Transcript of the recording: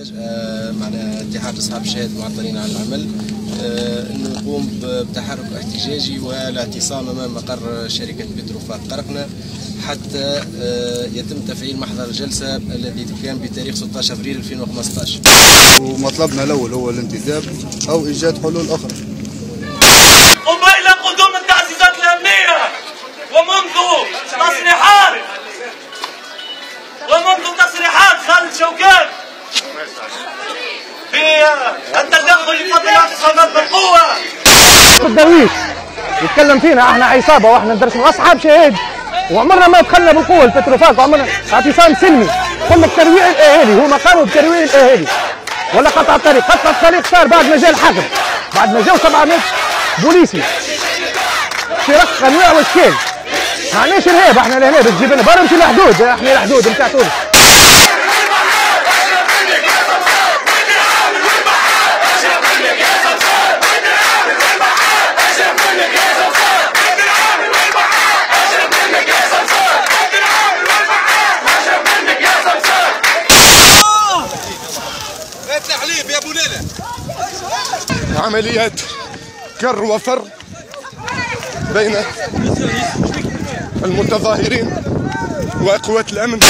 آه، معنا اتحاد اصحاب الشهادة المعطلين عن العمل آه، إنه يقوم بتحرك احتجاجي والاعتصام أمام مقر شركة بتروفات. قرقنه حتى آه، يتم تفعيل محضر الجلسة الذي كان بتاريخ 16 ابريل 2015 ومطلبنا الأول هو الانتداب أو إيجاد حلول أخرى. قبيل قدوم التعزيزات الأمنية ومنذ تصريحات ومنذ تصريحات خالد شوكات في التدخل لفضل الاعتصامات بالقوة. الدرويش يتكلم فينا إحنا عصابة وإحنا ندرس اصحاب شهيد. وعمرنا ما دخلنا بالقوة البتروفاز وعمرنا اعتصام سلمي. قل لك ترويع الاهالي هم قاموا بترويع الاهالي ولا قطع الطريق قطع الطريق صار بعد ما جاء الحكم. بعد ما جاوا 700 بوليسي في رق انواع واشكال ما عندناش ارهاب إحنا لهنا بتجيب لنا. برا نمشي للحدود إحنا الحدود نتاع تونس. عمليات كر وفر بين المتظاهرين وقوات الأمن.